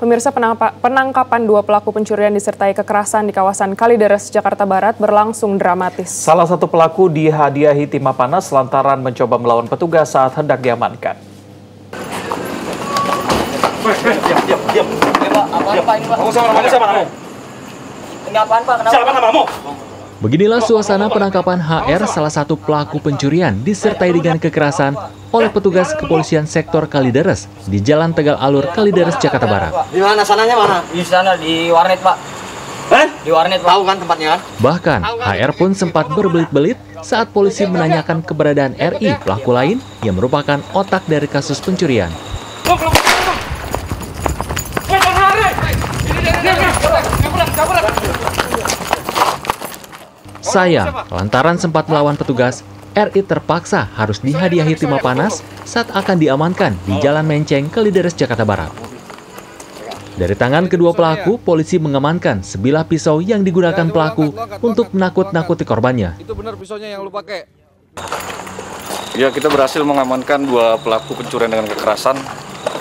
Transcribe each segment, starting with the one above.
Pemirsa penangpa- penangkapan dua pelaku pencurian disertai kekerasan di kawasan Kalideres, Jakarta Barat berlangsung dramatis. Salah satu pelaku dihadiahi timah panas lantaran mencoba melawan petugas saat hendak diamankan. Diam, diam. Beginilah suasana penangkapan HR salah satu pelaku pencurian disertai dengan kekerasan oleh petugas kepolisian sektor Kalideres di Jalan Tegal Alur, Kalideres, Jakarta Barat. Di mana sananya mana? Di sana di warnet pak. Eh? Di warnet pak. Tahu kan tempatnya kan? Bahkan, HR pun sempat berbelit-belit saat polisi menanyakan keberadaan RI, pelaku lain yang merupakan otak dari kasus pencurian. Sayang, lantaran sempat melawan petugas, RI terpaksa harus dihadiahi timah panas saat akan diamankan di Jalan Menceng, Kalideres, Jakarta Barat. Dari tangan kedua pelaku, polisi mengamankan sebilah pisau yang digunakan pelaku untuk menakut-nakuti korbannya. Itu benar pisaunya yang lu pakai. Ya, kita berhasil mengamankan dua pelaku pencurian dengan kekerasan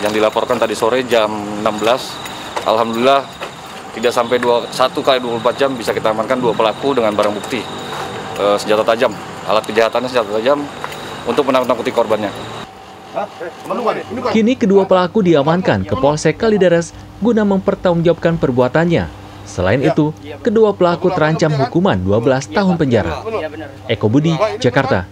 yang dilaporkan tadi sore jam 16. Alhamdulillah tidak sampai dua, satu kali 24 jam bisa kita amankan dua pelaku dengan barang bukti eh, senjata tajam, alat kejahatannya senjata tajam untuk menakut-nakuti korbannya. Kini kedua pelaku diamankan ke Polsek Kalideres guna mempertanggungjawabkan perbuatannya. Selain itu, kedua pelaku terancam hukuman 12 tahun penjara. Eko Budi, Jakarta.